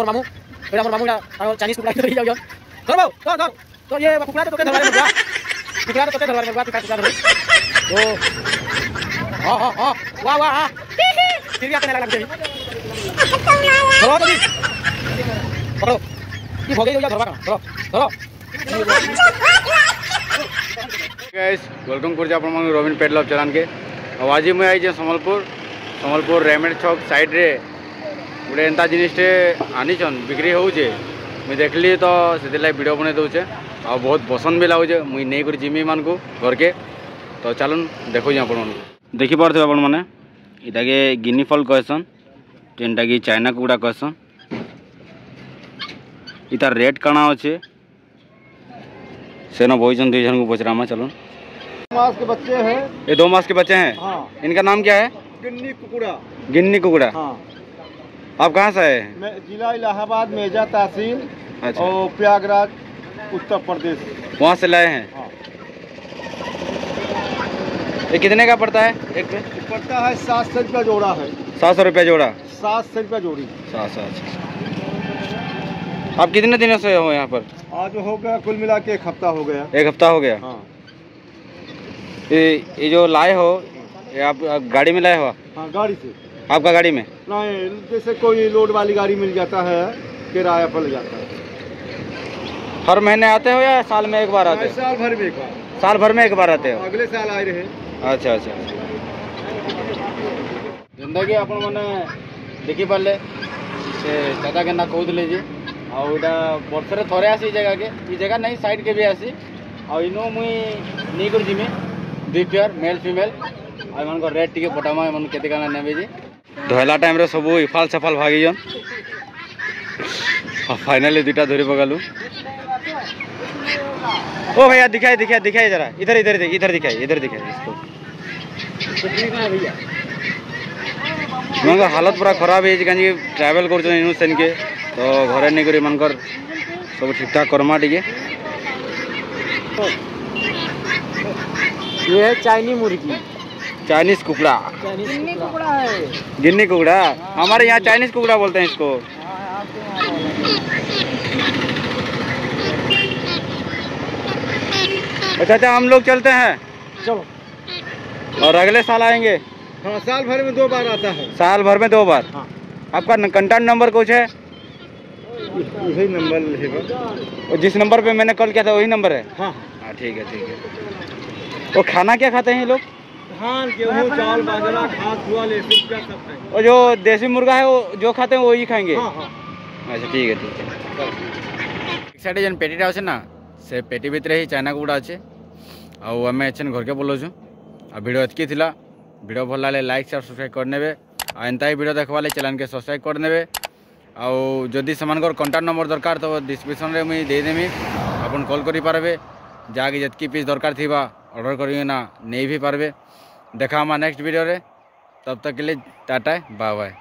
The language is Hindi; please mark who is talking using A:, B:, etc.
A: मोर मामू एडा मोर मामू आ चाइनीज़ कुकरा धरि जाउ धर बाबू धर धर तो ये कुकरा तो तोके धरवा देबा कुकरा तो तोके धरवा देबा तू का कुकरा धर ओ हो हो वा वा सिरिया कने लागला धरो तो दी धरो भगे जाउ धरवा का धरो
B: गाइस वेलकम कर जे आपन मन रोबिन पेडलॉप चलान के आज मैं आई जे समलपुर समलपुर रेमेड चौक साइड रे गोटे एंता जिनिसटे आनीचन बिक्री होचे मुई देखली तो से भिड बनै देउछे आ बहुत पसंद भी लगुचे मुई नहीं कर जिमी मान को घर के तो चलन देखो आप देखी पारे आपण मैंने इटा के गिनी फल कहसन जेनटा कि चाइना कुकुड़ा कहसन इतार रेट काना अच्छे सेना बोचन दुई जन को पचरामा चलन
C: मास के बच्चे हैं
B: ये दो मास के बच्चे हैं
C: हाँ।
B: इनका नाम क्या है
C: गिन्नी कुकुड़ा
B: गिन्नी कुकुड़ा
C: हाँ।
B: आप कहाँ से आए? हैं
C: मैं जिला इलाहाबाद मेजा तहसील
B: अच्छा।
C: और प्रयागराज उत्तर प्रदेश।
B: वहाँ से लाए हैं?
C: हाँ।
B: ये कितने का पड़ता है एक पे?
C: पड़ता है सात सौ रुपया जोड़ा है।
B: सात सौ रुपया जोड़ा?
C: सात सौ रुपया जोड़ी।
B: सात सौ अच्छा। आप कितने दिनों से हो यहाँ पर?
C: आज हो गया कुल मिला के एक हफ़्ता हो गया।
B: एक हफ़्ता हो गया?
C: हाँ।
B: ये ये जो लाए हो ये आप, आप गाड़ी में लाए हो?
C: हाँ गाड़ी से।
B: आपका गाड़ी में
C: नहीं जैसे कोई लोड वाली गाड़ी मिल जाता है किराया पर ले जाता है
B: हर महीने आते हो या साल में एक बार आते
C: नहीं,
B: हो
C: साल भर में एक बार
B: साल भर में एक बार आते हो
C: अगले साल आए रहे
B: ଆଚ୍ଛା ଆଚ୍ଛା ଯେନ୍ତାକି ଆପଣମାନେ ଦେଖିପାରିଲେ ସେ ଚାଚା କେନ୍ତା କହୁଥିଲେ ଯେ ଆଉ ଏଇଟା ବର୍ଷରେ ଥରେ ଆସି ଏ ଜାଗାକେ ଇ ଜାଗା ନାଇଁ ସାଇଡ଼୍କେ ବି ଆସି ଆଉ ଇନୁ ମୁଇଁ ନେଇକରି ଯିମି ଦୁଇ ପେୟାର ମେଲ୍ ଫିମେଲ୍ ଆଉ ଏମାନଙ୍କର ରେଟ୍ ଟିକେ ପଟାମା ଏମାନଙ୍କୁ କେତେ କାଣା ନେବେ ଯେ ধরলা টাইমে सब इफाल সেফাল ভাগিজন फाइनाली दुटा धरी पकालु ओ भैया दिखाए दिखाए दिखाए जरा इधर इधर इधर दिखाए इधर दिखाए इसको इनका हालत पूरा खराब है कहीं ट्रैवल कर सेन के तो घरे नहीं कर सब ठीक ठाक करमा टे
A: ये है चाइनी मुर्गी
B: चाइनीज़ कुकड़ा।
A: है।
B: गिन्नी कुकड़ा? हमारे यहाँ चाइनीज़ कुकड़ा बोलते हैं इसको। अच्छा अच्छा हम लोग चलते हैं।
A: चलो।
B: और अगले साल आएँगे?
C: हाँ साल भर में दो बार आता है।
B: साल भर में दो बार?
A: हाँ।
B: आपका कंटेंट नंबर कुछ है?
C: यही नंबर
B: और जिस नंबर पे मैंने कॉल किया था वही नंबर है?
C: हाँ।
B: हाँ ठीक है ठीक है। वो खाना क्या खाते हैं ये लोग?
C: धान गेहूँ चावल बाजरा घास हुआ लेसिन क्या सब है।
B: और जो देसी मुर्गा है वो जो खाते हैं वही खाएँगे?
C: हाँ, हाँ।
B: अच्छा ठीक है ठीक है। एक साइड जेन पेटीटा अच्छे ना से पेटी भितर ही चाइना कुकुड़ा अच्छे आम एचन घर के बोलाऊँ आ भिड एतकी भिड भल लगे लाइक सेयार सब्सक्राइब करने एंता ही भिड देखवा चैनल के सब्सक्राइब करने आदि जदि से कंटाक्ट नंबर दरकार तो डिस्क्रिप्सन में मुझे देदेमी आप कल करें जहाँकि जितकी पिज दरकार थी अर्डर करेंगे ना, नहीं भी पार्बे देखा हम नेक्स्ट वीडियो रे। तब तक के लिए टाटा बाय बाय